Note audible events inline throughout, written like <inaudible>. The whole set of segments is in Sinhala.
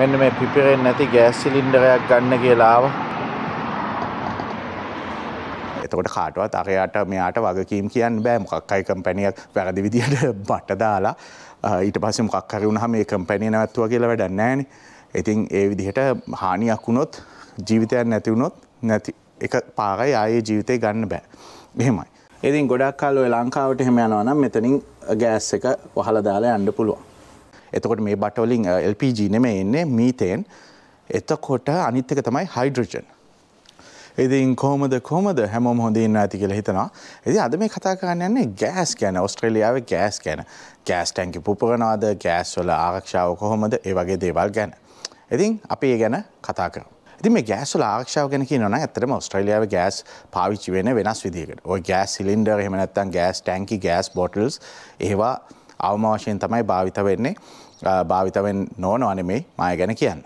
මෙන්න මේ පිපිරෙන්නේ නැති ගෑස් සිලින්ඩරයක් ගන්න කියලා ආවා. එතකොට කාටවත් අරයාට මෙයාට වගකීම් කියන්න බෑ මොකක් අයි කම්පැනියක් වැරදි විදිහට <laughs> බට දාලා ඊට පස්සේ මොකක් හරි වුණාම මේ කම්පැනිය නැවතුවා කියලා වැඩක් නැහැනේ. ඉතින් ඒ විදිහට හානියක් වුණොත් ජීවිතයක් නැති වුණොත් නැති එක පාරයි ආයේ ජීවිතේ ගන්න බෑ. මෙහෙමයි. ඉතින් ගොඩක් කල් ඔය ලංකාවට එහෙම යනවා නම් මෙතනින් ගෑස් එක වහලා දාලා යන්න පුළුවන්. එතකොට මේ බටවලින් LPG නෙමෙයි එන්නේ මීතේන්. එතකොට අනිත් එක තමයි හයිඩ්‍රජන්. ඉතින් කොහොමද කොහොමද හැමෝම හොඳින් ඉන්න ඇති කියලා හිතනවා. ඉතින් අද මේ කතා කරන්න යන්නේ ගෑස් ගැන. ඕස්ට්‍රේලියාවේ ගෑස් ගැන. ගෑස් ටැංකි පුපුරනවාද, ගෑස් වල ආරක්ෂාව කොහොමද, ඒ වගේ දේවල් ගැන. ඉතින් අපි ඒ ගැන කතා කරමු. ඉතින් මේ ගෑස් වල ආරක්ෂාව ගැන කියනවා නම් ඇත්තටම ඕස්ට්‍රේලියාවේ ගෑස් පාවිච්චි වෙන වෙනස් විදිහකට. ওই ගෑස් සිලින්ඩර් එහෙම නැත්නම් ගෑස් ටැංකි, ගෑස් බොටල්ස් ඒවා අවම වශයෙන් තමයි භාවිත වෙන්නේ. භාවිත වෙන්න නොවනවා නෙමෙයි මම ගැන කියන්න.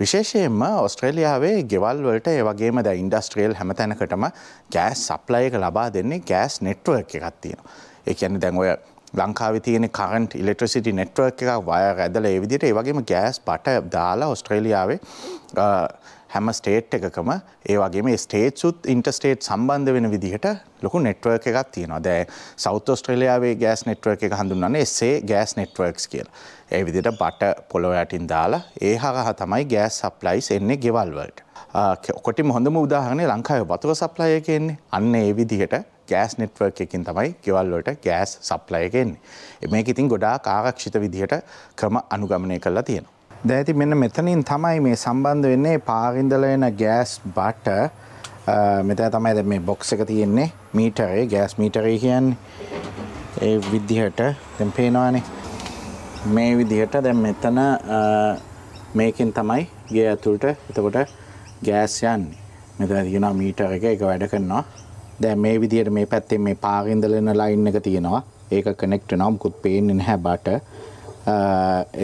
විශේෂයෙන්ම ඔස්ට්‍රේලියාවේ ගෙවල් වලට ඒ වගේම ද ඉන්ඩස්ට්‍රියල් හැමතැනකටම ගෑස් සප්ලයි එක ලබා දෙන්නේ ගෑස් නෙට්වර්ක් එකක් තියෙනවා. ඒ කියන්නේ දැන් ඔය ලංකාවේ තියෙන කරන්ට් ඉලෙක්ට්‍රිසිටි නෙට්වර්ක් එකක් වයර් ඇදලා ඒ විදිහට ඒ වගේම ගෑස් බට දාලා ඔස්ට්‍රේලියාවේ හැම ස්ටේට් එකකම ඒ වගේම ස්ටේට්සුත් ඉන්ටර්ස්ටේට් සම්බන්ධ වෙන විදිහට ලොකු නෙට්වර්ක් එකක් තියෙනවා. දැන් සවුත් ඔස්ට්‍රේලියාවේ ගෑස් නෙට්වර්ක් එක හඳුන්වන්නේ SA ගෑස් නෙට්වර්ක්ස් කියලා. ඒ විදිහට බට පොළොව යටින් දාලා ඒ හරහා තමයි ගෑස් සප්ලයිස් එන්නේ ගෙවල් වලට. කොටිම හොඳම උදාහරණය ලංකාවේ වතුර සප්ලයි එක එන්නේ. අන්න ඒ විදිහට ගෑස් නෙට්වර්ක් එකකින් තමයි ගෙවල් වලට ගෑස් සප්ලයි එක එන්නේ. මේක ඉතින් ගොඩාක් ආරක්ෂිත විදිහට ක්‍රම අනුගමනය කරලා තියෙනවා. දැන් ඉතින් මෙන්න මෙතනින් තමයි මේ සම්බන්ධ වෙන්නේ පාරින්දල එන ගෑස් බට මෙතන තමයි දැන් මේ බොක්ස් එක තියෙන්නේ මීටරේ ගෑස් මීටරේ කියන්නේ. ඒ විදිහට දැන් පේනවානේ. මේ විදිහට දැන් මෙතන මේකෙන් තමයි ගේ ඇතුළට එතකොට ගෑස් යන්නේ. මෙතන තියෙනවා මීටර එක ඒක වැඩ කරනවා. දැන් මේ විදිහට මේ පැත්තෙන් මේ පාරින්දල එන ලයින් එක තියෙනවා. ඒක කනෙක්ට් වෙනවා මුකුත් පේන්නේ නැහැ බට.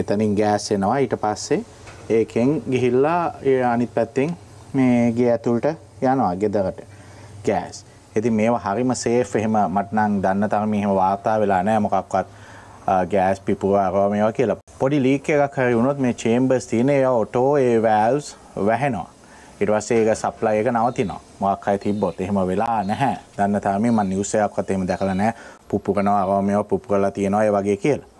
එතනින් ගෑස් එනවා ඊට පස්සේ ඒකෙන් ගිහිල්ලා අනිත් පැත්තෙන් මේ ගේ ඇතුළට යනවා ගෙදරට ගෑස්. ඉතින් මේවා හරිම සේෆ් එහෙම මට නම් දන්න තරම එහෙම වාර්තා වෙලා නැහැ මොකක්වත් ගෑස් පිපුව අරවා මේවා කියලා. පොඩි ලීක් එකක් හරි වුණොත් මේ චේම්බර්ස් තියෙන ඒවා ඔටෝ ඒ වැල්ව්ස් වැහෙනවා. ඊට පස්සේ ඒක සප්ලයි එක නවතිනවා. මොකක් හරි තිබ්බොත් එහෙම වෙලා නැහැ. දන්න තරමේ මම නිවුස් එකක්වත් එහෙම දැකලා නැහැ. පුප්පු කරනවා අරවා මේවා පුප්පු කරලා තියෙනවා ඒ වගේ කියලා.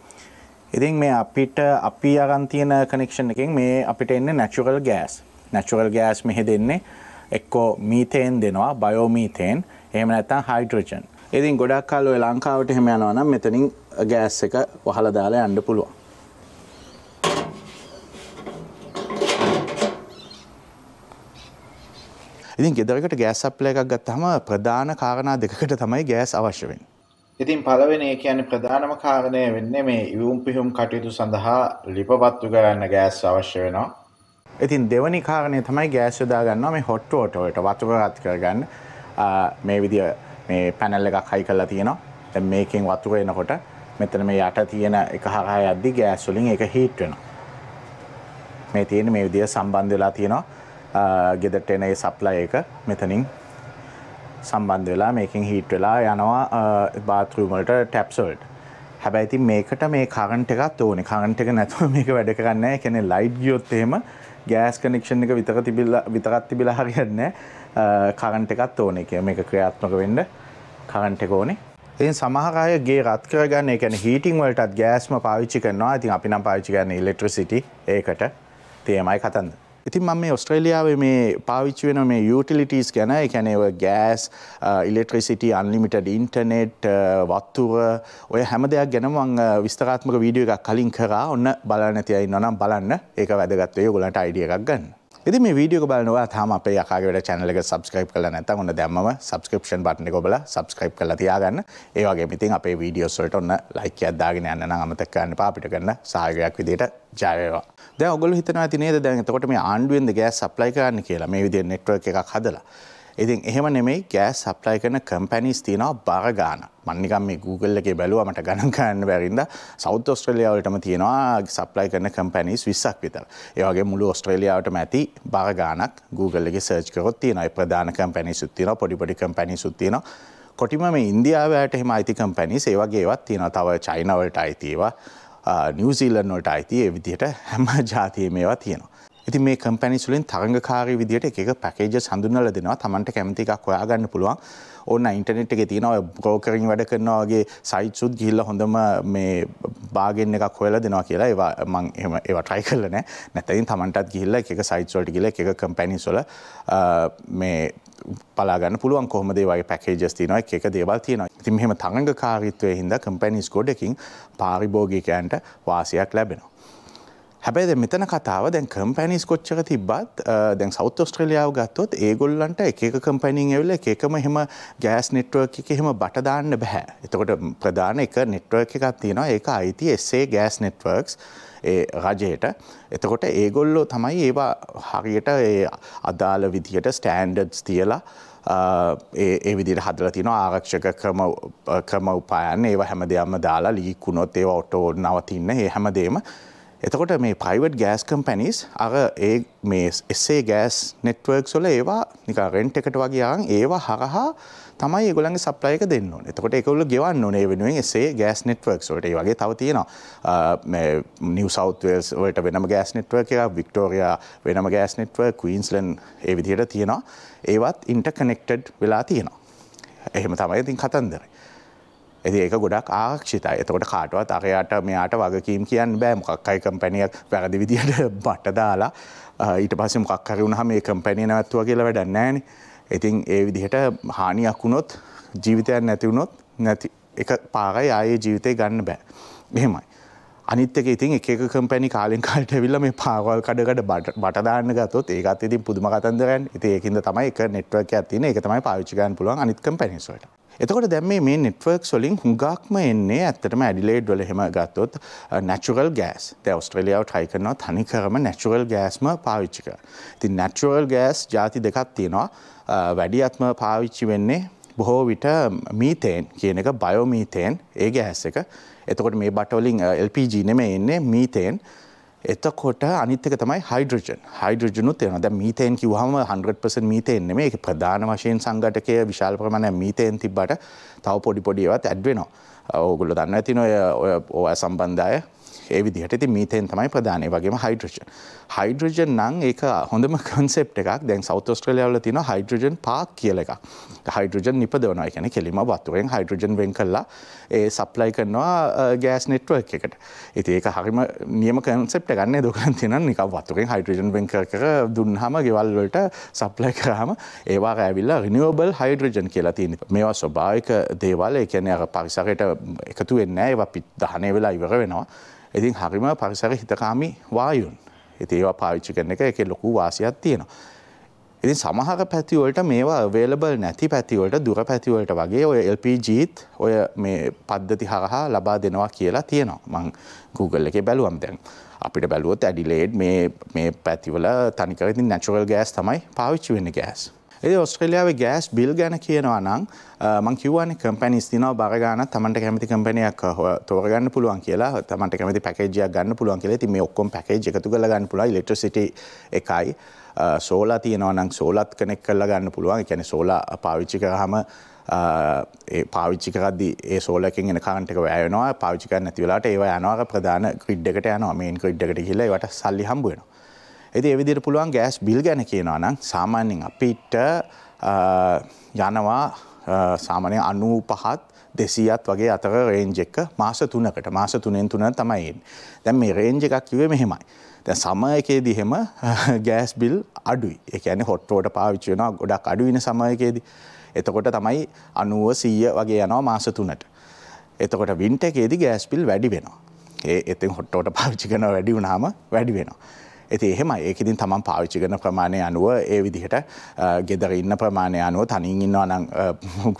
ඉතින් මේ අපිට අපි අරන් තියෙන කනෙක්ෂන් එකෙන් මේ අපිට එන්නේ නැචුරල් ගෑස්. නැචුරල් ගෑස් මෙහෙ දෙන්නේ එක්කෝ මීතේන් දෙනවා බයෝමීතේන් එහෙම නැත්නම් හයිඩ්‍රජන්. ඉතින් ගොඩක් කල් ඔය ලංකාවට එහෙම යනවා නම් මෙතනින් ගෑස් එක වහලා දාලා යන්න පුළුවන්. ඉතින් ගෙදරකට ගෑස් සප්ලයි එකක් ගත්තාම ප්‍රධාන කාරණා දෙකකට තමයි ගෑස් අවශ්‍ය වෙන්නේ. ඉතින් පළවෙනි ඒ කියන්නේ ප්‍රධානම කාරණය වෙන්නේ මේ ඉවුම් පිහුම් කටයුතු සඳහා ලිපපත්තු කරන්න ගෑස් අවශ්‍ය වෙනවා. ඉතින් දෙවැනි කාරණය තමයි ගෑස් යොදා ගන්නවා මේ හොට් වෝටර් වලට වතුර රත් කරගන්න. මේ විදිය මේ පැනල් එකක් හයි කරලා තියෙනවා. දැන් මේකෙන් වතුර එනකොට මෙතන මේ යට තියෙන එක හරහා යද්දි ගෑස් වලින් ඒක හීට් වෙනවා. මේ තියෙන මේ විදිය සම්බන්ධ වෙලා තියෙනවා. ගෙදරට එන ඒ සප්ලයි එක මෙතනින් සම්බන්ධ වෙලා මේකින් හීට් වෙලා යනවා බාත්රූම් වලට ටැප්ස් වලට. හැබැයි ඉතින් මේකට මේ කරන්ට් එකක් ඕනේ. කරන්ට් එක නැතුව මේක වැඩ කරන්නේ නැහැ. ඒ කියන්නේ ලයිට් ගියොත් එහෙම ගෑස් කනෙක්ෂන් එක විතර තිබිලා විතරක් තිබිලා හරියන්නේ නැහැ. කරන්ට් එකක් ඕනේ. ඒ මේක ක්‍රියාත්මක වෙන්න කරන්ට් එක ඕනේ. ඉතින් සමහර අය ගේ රත් කරගන්න ඒ කියන්නේ හීටින් වලටත් ගෑස්ම පාවිච්චි කරනවා. ඉතින් අපි නම් පාවිච්චි කරන්නේ ඉලෙක්ට්‍රිසිටි ඒකට. තේමයි කතන්දර. ඉතින් මම මේ ඔස්ට්‍රේලියාවේ මේ පාවිච්චි වෙන මේ යුටිලිටීස් ගැන ඒ කියන්නේ ඔය ගෑස්, ඉලෙක්ට්‍රිසිටි, අන්ලිමිටඩ් ඉන්ටර්නෙට්, වතුර ඔය හැම දෙයක් ගැන මම විස්තරාත්මක වීඩියෝ එකක් කලින් කරා. ඔන්න බලන්න නැති අය ඉන්නවා නම් බලන්න. ඒක වැදගත් වෙයි ඔයගොල්ලන්ට අයිඩියා එකක් ගන්න. ඉතින් මේ වීඩියෝ එක බලනවා තාම අපේ යකාගේ වැඩ channel එක subscribe කරලා නැත්නම් ඔන්න දැම්මම subscription button එක ඔබලා subscribe කරලා තියාගන්න. ඒ වගේම ඉතින් අපේ වීඩියෝස් වලට ඔන්න like එකක් දාගෙන යන්න නම් අමතක කරන්න එපා අපිට කරන සහයෝගයක් විදිහට ජය වේවා. දැන් ඔයගොල්ලෝ හිතනවා ඇති නේද දැන් එතකොට මේ ආණ්ඩුවෙන්ද ගෑස් සප්ලයි කරන්න කියලා මේ විදිහට network එකක් හදලා. ඉතින් එහෙම නෙමෙයි ගෑස් සප්ලයි කරන කම්පැනිස් තියෙනවා බර ගාන. මම නිකන් මේ Google එකේ බැලුවා මට ගණන් ගන්න බැරි ඉඳා සවුත් ඔස්ට්‍රේලියාව වලටම තියෙනවා සප්ලයි කරන කම්පැනිස් 20ක් විතර. ඒ වගේ මුළු ඔස්ට්‍රේලියාවටම ඇති බර ගානක් Google එකේ සර්ච් කරොත් තියෙනවා. ඒ ප්‍රධාන කම්පැනිස් උත් තියෙනවා පොඩි පොඩි කම්පැනිස් උත් තියෙනවා. කොටිම මේ ඉන්දියාවට එහෙම අයිති කම්පැනිස් ඒ වගේ ඒවත් තියෙනවා. තව චයිනා වලට අයිති ඒවා නිවසීලන් වලට අයිති ඒ විදිහට හැම <laughs> ජාතිය මේවා තියෙනවා. ඉති මේ කම්පැනිස්ලින් තරගකාරී විදිහට එක පැකේජ සඳුන්නල දෙනවා. තමන්ට කැමති එකක් හොයාගන්න පුළුවන්. ඔන්න ඉන්ටනෙට් එක තියෙනවා. බ්‍රෝකරින් වැඩ කරනවාගේ සයිත්සුත් ගිල්ල හොඳම මේ බාගෙන් එකක් හොල දෙනවා කියලා ඒවා මං එම ඒවා ට්‍රයි කරල නෑ නැතයින් තමන්ටත් ගිල්ල එක සයිත්සොල්ට ගිල එක කම්පැනිස්වල මේ පලාගන්න පුළුවන් කොහමදේ වගේ පැකේජස් තියනවා. එක දේවල් තියෙනවා. ඉතින් මෙහෙම තරඟ කාරිත්වය හින්දා කම්පැනිස් ගොඩකින් පාරිභෝගිකයන්ට වාසියක් ලැබෙනවා. හැබැයි මෙතන කතාව දැන් කම්පැනිස් කොච්චක තිබත් දැන් සෞත් ඔස්ට්‍රලියාව ගත්තොත් ඒගොල්ලන්ට එක කම්පැනිින් ඇවල එකම හෙම ගෑස් නෙට්ුවක් එක එහෙම බටදාන්න බැහැ එතකොට ප්‍රධාන එක නෙට්ුවක් එකක් තියෙනවා. ඒක අයිති එස්සේ ගෑස් නෙට්වර්ක්ස් ඒ රජයට. එතකොට ඒගොල්ලෝ තමයි ඒවා හරියට අදාළ විදිහට ස්ටෑන්ඩඩ්ස් තියලා ඒ විදිට හදල තින ආරක්ෂක ක්‍රම ක්‍රම උපායන් ඒව හැම දෙයක්ම දාලා ලීකුණොත් ඒව ඔට්ටෝ නවතින්න ඒ හැමදේම එතකොට මේ පයිවට් ගෑස් කම්පැනිස් අර ඒ මේ එස්සේ ගෑස් නෙට්වර්ක් සොල ඒවා නික රෙන්ට් එකට වගේ අරන් ඒවා හරහා තමයි ඒගොලන්ගේ සප්ලයික දෙන්න ඕන. එතකොට එකකුල්ල ගෙවන්න ඕනේ වෙනුවෙන් එසේ ගෑස් නෙට්වර්ක් සොට ඒ වගේ තව තියෙනවා. නිව සෞත්වල්ස් වලට වෙනම ගෑස් නෙට්වර්ක එක වික්ටෝරයා වෙනම ගෑස් නෙට්වර් කීන්ස්ලන් ඒ විදිහට තියෙනවා. ඒවත් ඉන්ටකනෙක්ටඩ් වෙලා තියෙනවා. එහෙම තමයි ඉතින් කතන්දරේ. ඇති ඒක ගොඩක් ආක්ෂිතයි එතකොට කාටවත් අරයාට මෙයාට වගකීම් කියන්න බෑ මොකක්කයි කම්පැනියක් වැරදි විදිහට <laughs> බට දාලා ඊට පස්සේ මොකක් හරි වුණාම මේ කම්පැනි නැවතුවා කියලා වැඩක් නැහැනේ. ඉතින් ඒ විදිහට හානියක් වුණොත් ජීවිතයක් නැති වුණොත් නැති එක පාරයි ආයේ ජීවිතේ ගන්න බෑ. මෙහෙමයි. අනිත් එක ඉතින් එක එක කම්පැනි කාලෙන් කාලට ඇවිල්ලා මේ පාවල් කඩකට බට දාන්න ගත්තොත් ඒකත් ඉතින් පුදුම කතන්දරයන්. ඉතින් ඒකින්ද තමයි එක නෙට්වර්ක් එකක් තියෙන. ඒක තමයි පාවිච්චි ගන්න පුළුවන් අනිත් කම්පැනිස් වලට. එතකොට දැම් මේ නෙට්වර්ක් සොලින් හුඟක්ම එන්නේ ඇත්තටම ඇඩිලේඩ් වල හෙම ගත්තොත් නැචුරල් ගෑස් ද ඔස්ට්‍රලියාව ටයි කරනවා තනි කරම නැචුරල් ගෑස්ම පාවිච්චික. ති නැචුරල් ගෑස් ජාති දෙකක් තියෙනවා. වැඩියත්ම පාවිච්චි වෙන්නේ බොහෝ විට මීතේන් කියන එක බයෝමීතේන් ඒ ගෑස් එක. එතකොට මේ බටවලින් LPG නෙම එන්නේ මීතේන් එතකොට අනිත්තක තමයි හයිඩ්‍රජන්. හයිඩ්‍රජනුත් එන ද මීතයෙන් කිවහම 100% මීතයෙන් නෙමේ එක ප්‍රධාන වශයෙන් සංගටකය විශාල් ප්‍රමාණය මීතයෙන් තිබ්බට තව පොඩි පොඩියවත් ඇඩ්වෙනවා ඕගුල්ල දන්න ඇතින ඔය ඔය සම්බන්ධය ඒ විදිහට ති මීතයෙන් තමයි ප්‍රධානය වගේම හයිඩ්‍රජන්. හයිඩ්‍රජන් නං ඒක හොඳම කන්සෙප් එකක්. දැන් සෞතස්ට්‍රලියාවල තින හයිඩ්‍රජන් පාක් කියල එක හයිඩ්‍රජන් නිපදවනවා. කියන කෙලිම වත්තුවෙන් හයිඩ්‍රජන් වෙන් කල්ලා ඒ සප්ලයි කරනවා ගෑස් නෙට්ව එකට. ඉති ඒක හරිම නියම කන්සෙප් ගන්න දුකන් තින නික වත්තුරෙන් හයිඩ්‍රජන් වෙන් කර කර දුන්හම ගෙවල්වලට සප්ලයි කරහම ඒවා ඇවිල්ලා රිනිියෝබල් හයිඩ්‍රජන් කියලා තියන මේවා ස්වභාවික දේවල්. එකන අර පරිසරයට එකතු වෙන්න ඒවා පිත් දහනය වෙලා ඉවර වෙනවා. ඉතින් හරිම පරිසර හිතකාමි වායුන් ඉති ඒවා පාවිච්චි කරන එක එක ලොකු වාසියක් තියෙනවා. ඉතින් සමහර පැතිවලට මේවා වේලබල් නැති පැතිවලට දුර පැතිවලට වගේ ඔය LPGත් ඔය මේ පද්ධති හරහා ලබා දෙනවා කියලා තියෙනවා මං Google එක බැලුවම් දැන්. අපිට බැලුවොත් ඇඩිලේඩ් මේ පැතිවල තනිකරතින් නැචුරල් ගෑස් තමයි පාවිච්චි වෙන්න ගෑස්. ඒ ඔස්ට්‍රලියාවේ ගෑස් බිල් ගැන කියනවා නම් මං කිව්වන කම්පැනිස් තිනව බරගාන තමන්ට කැමති කම්පනයක් තෝරගන්න පුළුවන් කියලා. තමන්ට කැමති පැකේජයක් ගන්න පුළුවන් කියලා. ති මේ ඔක්කොම් පැකේජ් එකතු කළ ගන්න පුළුවන්. ඉලෙක්ට්‍රිසිට එකයි. සෝලා තියෙනවා නම් සෝලත් කනෙක් කරලා ගන්න පුළුවන්. එකැන සෝලා පාවිච්චි කරහම පාවිච්චි කරදදි ඒ සෝලකින් එන කාන්ටක වැයනවා. පාවිච්චික නැතිවලාට ඒවා යනවාක ප්‍රධාන ක්‍රිඩ්ඩකට යනවා. මේන් ක්‍රිඩ්ඩකට කියලා වට සල්ලි හම්බුවෙනවා ඇති එවිදිර පුළුවන් ගෑස් බිල් ගැන කියනවා නම් සාමාන්‍යෙන් අපිට යනවා සාමානය අනූ පහත් දෙසියත් වගේ අතර රේන්ජ එක මාස තුනකට. මාස තුනෙන් තුන තමයින් දැන් මේ රේන්ජ එකක් කිවේ මෙහෙමයි. දැ සමයකේදී හෙම ගෑස් බිල් අඩුයි. එකන හොට්ටෝට පාවිච්චි වෙනවා ගොඩක් අඩුවන සමයකේදී එතකොට තමයි අනුව සීය වගේ යනවා මාස තුනට. එතකොට වින්ට එකේදී ගෑස් පිල් වැඩි වෙනවා. ඒ එතින් හොට්ටෝට පාවිච්චි කන වැඩි වුණාම වැඩි වෙනවා. ඇති එහෙම ඒකඉතින් තමන් පාවිච්චි කරන ප්‍රමාණය අනුව ඒ විදිහට ගෙදර ඉන්න ප්‍රමාණය අනුව තනින් ඉන්නවා නම්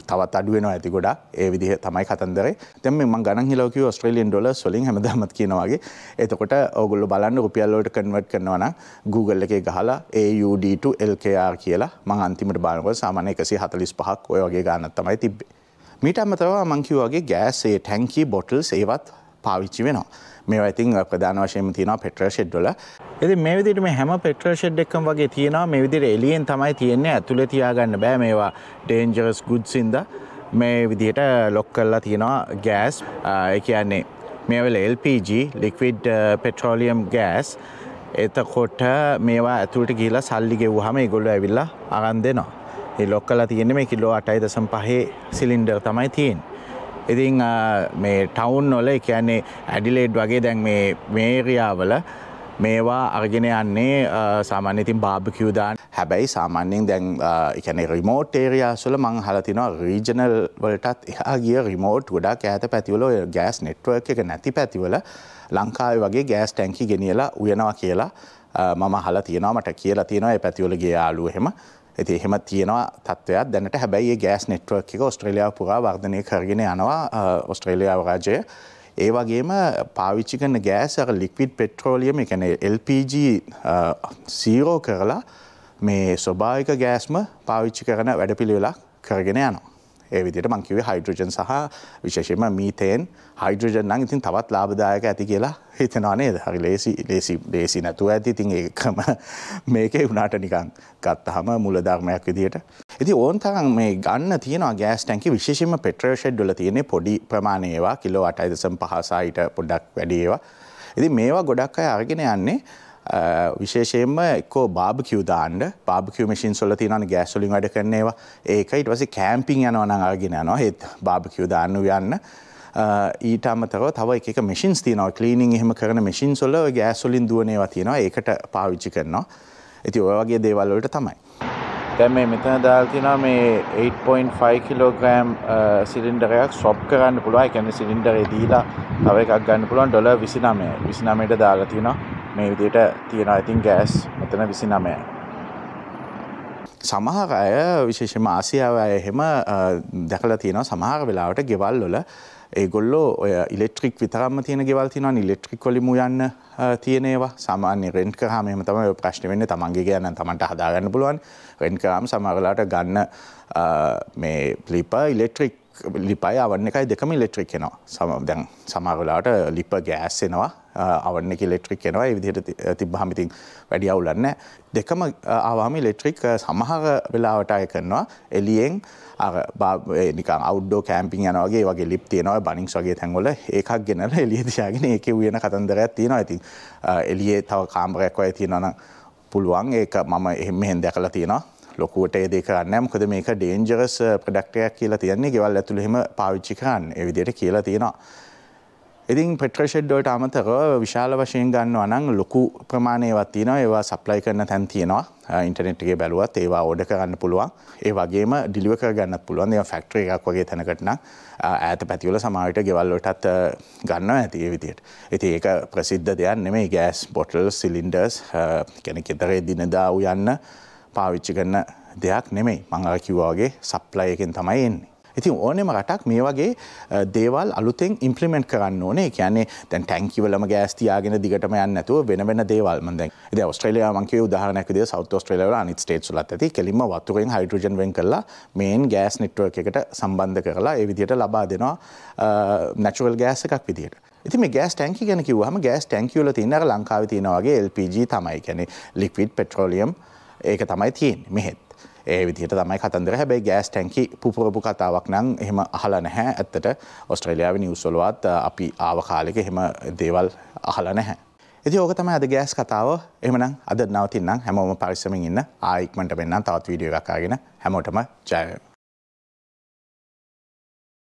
තවත් අඩුවෙන ඇති ගොඩ ඒ විදිහ තමයි කතන්දරේ. තැම ම ගන හිලෝක ස්ට්‍රලියන් ඩොල සොලින් හැමදමත් කියනවාගේ එතකොට ඔගුල්ල බලන්න රුපියල්ලෝට කන්වට් කරනවන Google එක ගහලා AUD LKR කියලා මං අන්තිමට බානව සාමානය එකසි හතලිස් පහක් ඔය වගේ ගන්නත් තමයි තිබ්බේ. මීට අමතව මංකිවගේ ගෑසේ ටැන්කි බොටල්ස් ඒවත් පාවිච්චි වෙනවා. මේ ඉතින් ප්‍රධාන වශයම තියෙනවා පෙට්‍ර ෂෙඩ්ඩොල ඉති මේ විදිට මේ හැම පෙට්‍ර ෂෙඩ් එක්කම් වගේ තියෙනවා මේ විදිර එලියෙන් තමයි තියෙන්නේ ඇතුළ තියාගන්න බෑ මේවා ඩේන්ජරස් ගුඩ්සින්ද මේ විදිහට ලොක් කල්ලා තියෙනවා ගෑස් එකන්නේ මේවල LPG ලික්විඩ් පෙට්‍රෝලියම් ගෑස් එතකොට මේවා ඇතුළට ගිහිලා සල්ලි ගෙව්වහම ඒගොල්ලෝ ඇවිල්ලා අරන් දෙනවා. ඒ ලොක් කරලා තියෙන්නේ මේ කිලෝ 8.5 සිලින්ඩර් තමයි තියෙන්නේ. ඉතින් මේ ටවුන් වල ඒ කියන්නේ ඇඩිලේඩ් වගේ දැන් මේ මේරියාවල මේවා අර්ගෙන යන්නේ සාමාන්‍ය ඉතින් බාබකිව් දාන්න හැබැයි සාමාන්‍යයෙන් දැන් එකන රිමෝට් ඒරයාසුල මං හලතිනවා රීජනල් වලටත් එහා ගිය රිමෝට් ගොඩක් ඈත පැතිවල ගෑස් නෙට්වර්ක් එක නැති පැතිවල ලංකාව වගේ ගෑස් ටැන්කි ගෙනියලා උයනවා කියලා මම හල තියෙනවා මට කියලා තියෙනවා ඒ පැතිවලගේ යාලුව හෙම ඇති එහෙම තියෙනවා තත්ත්වයක් දැනට හැබැයි ගෑස් නෙට්වර්ක් එක ඔස්ට්‍රේලියාව පුරා වර්ධනය කරගෙන යනවා ඔස්ට්‍රේලියාව රාජය ඒ වගේම පාවිච්චි කරන ගෑස් අර ලික්විඩ් පෙට්‍රෝලියම එකන LPG සීරෝ කරලා මේ ස්වභාවික ගෑස්ම පාවිච්චි කරන වැඩපිළිවෙලක් කරගෙන යනවා. ඒ විදිහට මං කිව්වේ හයිඩ්‍රජන් සහ විශේෂයෙන්ම මීතේන් හයිඩ්‍රජන් නම් ඉතින් තවත් ලාභදායක ඇති කියලා හිතනවා නේද? හරි ලේසි ලේසි ලේසි නැතුව ඇති. ඉතින් ඒකම මේකේ උනාට නිකන් ගත්තාම මූලධර්මයක් විදිහට. ඉතින් ඕන් තරම් මේ ගන්න තියෙනවා ගෑස් ටැංකි විශේෂයෙන්ම පෙට්‍රල් ෂෙඩ් වල තියෙන පොඩි ප්‍රමාණය ඒවා කිලෝ 8.5 සායිට පොඩ්ඩක් වැඩි ඒවා. ඉතින් මේවා ගොඩක් අය අරගෙන යන්නේ විශේෂයෙන්ම එක්කෝ බාබකිව් දාන්න බාබකිව් මැෂින් වල තියෙනවනේ ගෑස් වලින් වැඩ කරන ඒවා. ඒක ඊට පස්සේ කැම්පින් යනවා නම් අරගෙන යනවා. ඒත් බාබකිව් දාන්න යන්න. ඊට අමතරව තව එක මෙසින්ස් තියනවා කලීනිං එහෙම කරන මෙසින් සොල්ල ගෑස්වලින් දුවනේවා තියෙනවා ඒකට පාවිච්චි කරනවා ඇති ඔය වගේ දේවල්වලට තමයි දැන් මේ මෙතන දාලා තියෙනවා මේ 8.5 කිලෝග්‍රෑම් සිලින්ඩරයක් ස්වොප් කරන්න පුළුවන්. ඒ කියන්නේ සිලින්ඩරේ දීලා තව එකක් ගන්න පුළුවන් ඩොලර් 29. 29ට දාලා තියෙනවා. මේ විදිහට තියෙනවා. ඉතින් ගෑස් මෙතන 29යි. සමහර අය විශේෂයෙන්ම ආසියාව අය එහෙම දැකලා තියෙනවා. සමහර වෙලාවට ගෙවල් වල ඒගොල්ලෝ ඔය ඉලෙක්ට්‍රික් විතරම්ම තියෙන ගෙවල් තියෙනවා ඉලෙක්ට්‍රික් වලින් යන්න තියෙන ඒවා. සාමාන්‍ය රෙන්ට් කරාම එහෙම තමයි ඔය ප්‍රශ්නේ වෙන්නේ. තමන්ගේ ගේ නම් තමන්ට හදාගන්න පුළුවන්. රෙන්ට් කරාම සමහර වෙලාවට ගන්න මේ ලිප ඉලෙක්ට්‍රික් ලිපයි අවන්න එකයි දෙකම ඉලෙක්ට්‍රික් එනවා. සම දැන් සමහර වෙලාවට ලිප ගෑස් එනවා. අවන්න එක ඉලෙක්ට්‍රික් එනවා. ඒ විදිහට තිබ්බහම ඉතින් වැඩි අවුලක් නැහැ. දෙකම ආවම ඉලෙක්ට්‍රික් සමහර වෙලාවට අය කරනවා. එළියෙන් අර නිකන් අවුඩ්ඩෝ කෑම්පින් යනවා වගේ වගේ ලිප් තියෙනවා. බනින්ස් වගේ තැන්වල ඒකක් ගෙනලා එළිය තියාගෙන ඒකේ උයන කතන්දරයක් තියෙනවා. ඉතින් එළියේ තව කාමරයක් වගේ තියෙනවා නම් පුළුවන්. ඒක මම එහෙම මෙහෙන් දැකලා තියෙනවා. ලොකුවට ඒ දේ කරන්නේ මොකද මේක ඩේන්ජරස් ප්‍රොඩක්ට් එකක් කියලා තියන්නේ. ගෙවල් ඇතුළේ එහෙම පාවිච්චි කරන්න. ඒ විදිහට කියලා තියෙනවා. ඉතින් පෙට්‍රෂෙඩ්ඩෝට අමතරව විශාල වශයෙන් ගන්නවා නම් ලොකු ප්‍රමාණයවත් තියෙනවා. ඒවා සප්ලයි කරන තැන් තියෙනවා. ඉන්ටර්නෙට් එකේ බැලුවත් ඒවා ඕඩර් කරන්න පුළුවන්. ඒ වගේම ඩිලිවර් කරගන්නත් පුළුවන්. ඒවා ෆැක්ටරි එකක් වගේ තැනකට නම් ඈත පැතිවල සමහර විට ගෙවල් වලටත් ගන්නවා ඇති ඒ විදිහට. ඉතින් ඒක ප්‍රසිද්ධ දෙයක් නෙමෙයි. ගෑස් බොටල් සිලින්ඩර්ස් කියන්නේ කෙතරේ දිනදා උයන්න පාවිච්චි කරන දෙයක් නෙමෙයි. මම අර කිව්වා වගේ සප්ලයි එකෙන් තමයි එන්නේ. ඉතින් ඕනෙම රටක් මේ වගේ දේවල් අලුතෙන් ඉම්පලිමෙන්ට් කරන්න ඕනේ. කියන්නේ දැන් ටැංකිවලම ගෑස් තියාගෙන දිගටම යන්නේ නැතුව වෙන වෙන දේවල්. මම දැන් ඉතින් ඕස්ට්‍රේලියාව මම කිව්ව උදාහරණයක් විදිහට සවුත් ඕස්ට්‍රේලියාව වල අනිත් ස්ටේට්ස් වලත් ඇති. කෙලින්ම වතුරෙන් හයිඩ්‍රජන් වෙන් කරලා මේන් ගෑස් නෙට්වර්ක් එකට සම්බන්ධ කරලා ඒ විදිහට ලබා දෙනවා නැචරල් ගෑස් එකක් විදිහට. ඉතින් මේ ගෑස් ටැංකි ගැන කිව්වහම ගෑස් ටැංකි වල තියෙන අර ලංකාවේ තියෙන වගේ LPG තමයි. කියන්නේ ලික්විඩ් පෙට්‍රෝලියම් ඒක තමයි තියෙන්නේ මෙහෙත් ඒ විදිහට තමයි කතන්දර හැබැයි ගෑස් ටැන්කි පුපුරපු කතාවක් නම් එහෙම අහලා නැහැ ඇත්තට ඔස්ට්‍රේලියාවේ නිවුස් වලවත් අපි ආව කාලෙක එහෙම දේවල් අහලා නැහැ. ඉතින් ඕක තමයි අද ගෑස් කතාව. එහෙමනම් අද නවතින්නම් හැමෝම පරිස්සමින් ඉන්න. ආයික්මන්ට වෙන්නම් තවත් වීඩියෝ එකක් අරගෙන හැමෝටම ජය වේවා.